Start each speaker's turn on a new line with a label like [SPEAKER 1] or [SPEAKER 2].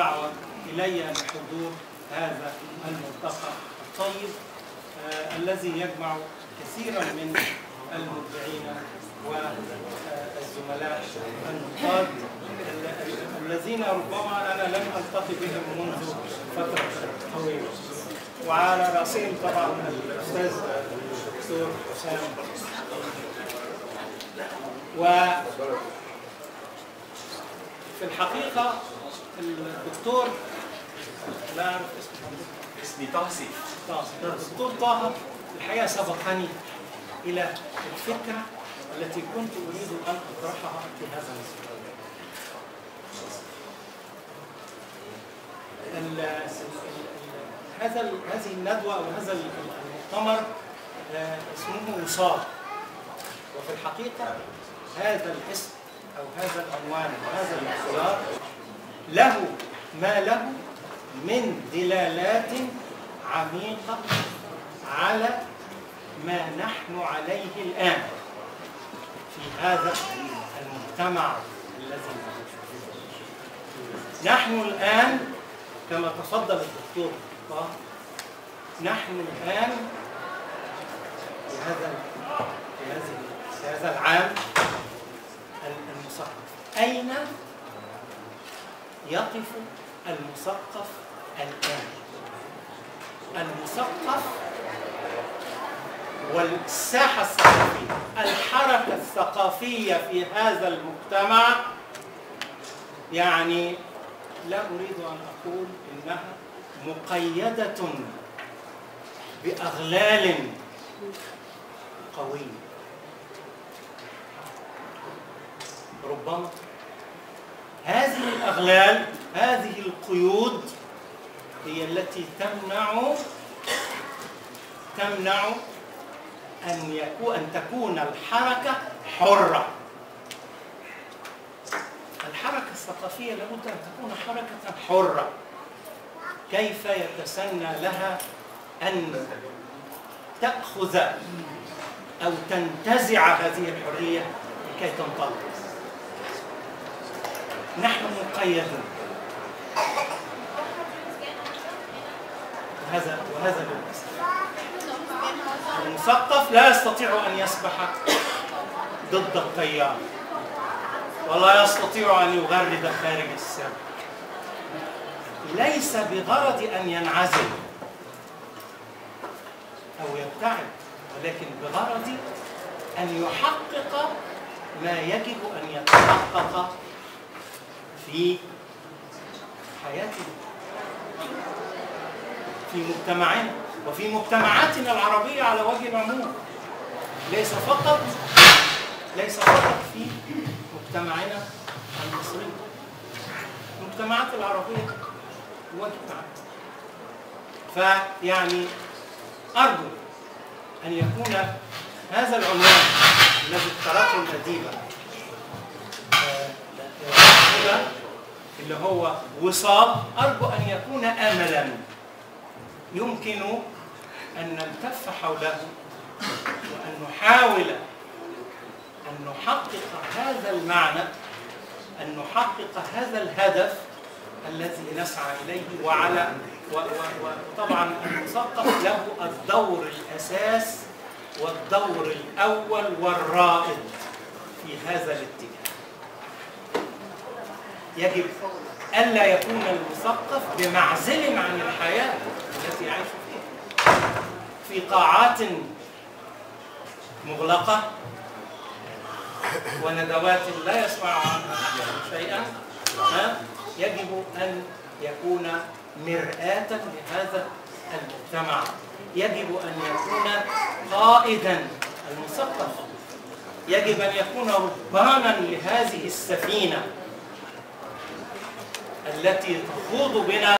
[SPEAKER 1] الدعوة إلي لحضور هذا الملتقى الطيب آه، الذي يجمع كثيرا من المبدعين والزملاء النقاد ال- ال- الذين ربما أنا لم ألتقي بهم منذ فترة طويلة. وعلى رأسهم طبعا الأستاذ الدكتور حسام. و في الحقيقة الدكتور لا أعرف اسمه
[SPEAKER 2] اسمي. طه سيف
[SPEAKER 1] طه الدكتور طه الحقيقة سبقني إلى الفكرة التي كنت أريد أن أطرحها في هذا المسجد ال- ال- ال- هذا هذه الندوة أو هذا المؤتمر آه، اسمه وصال. وفي الحقيقة هذا الاسم أو هذا العنوان وهذا الاختيار له ما له من دلالات عميقة على ما نحن عليه الآن في هذا المجتمع الذي. نحن الآن كما تفضل الدكتور نحن الآن في هذا في هذه في هذا العام المثقف أين يقف المثقف الآن. المثقف والساحة الثقافية الحركة الثقافية في هذا المجتمع يعني لا أريد أن أقول إنها مقيدة بأغلال قوية. ربما هذه الأغلال هذه القيود هي التي تمنع تمنع أن يكون أن تكون الحركة حرة. الحركة الثقافية لابد أن تكون حركة حرة. كيف يتسنى لها أن تأخذ أو تنتزع هذه الحرية لكي تنطلق؟ نحن مقيدون. وهذا وهذا للأسف المثقف لا يستطيع أن يسبح ضد التيار ولا يستطيع أن يغرد خارج السبب ليس بغرض أن ينعزل أو يبتعد ولكن بغرض أن يحقق ما يجب أن يتحقق في حياته. في مجتمعنا وفي مجتمعاتنا العربية على وجه العموم. ليس فقط ليس فقط في مجتمعنا المصري. المجتمعات العربية وجه فيعني أرجو أن يكون هذا العنوان الذي اخترته الأديبة آه، اللي هو وصال. أرجو أن يكون أملا. يمكن أن نلتف حوله وأن نحاول أن نحقق هذا المعنى أن نحقق هذا الهدف الذي نسعى إليه وعلى وطبعا المثقف له الدور الأساس والدور الأول والرائد في هذا الاتجاه. يجب ألا يكون المثقف بمعزل عن الحياة التي يعيش فيها. في قاعات مغلقة وندوات لا يسمع عنها شيئا؟ يجب أن يكون مرآة لهذا المجتمع. يجب أن يكون قائدا المثقف. يجب أن يكون ربانا لهذه السفينة. التي تخوض بنا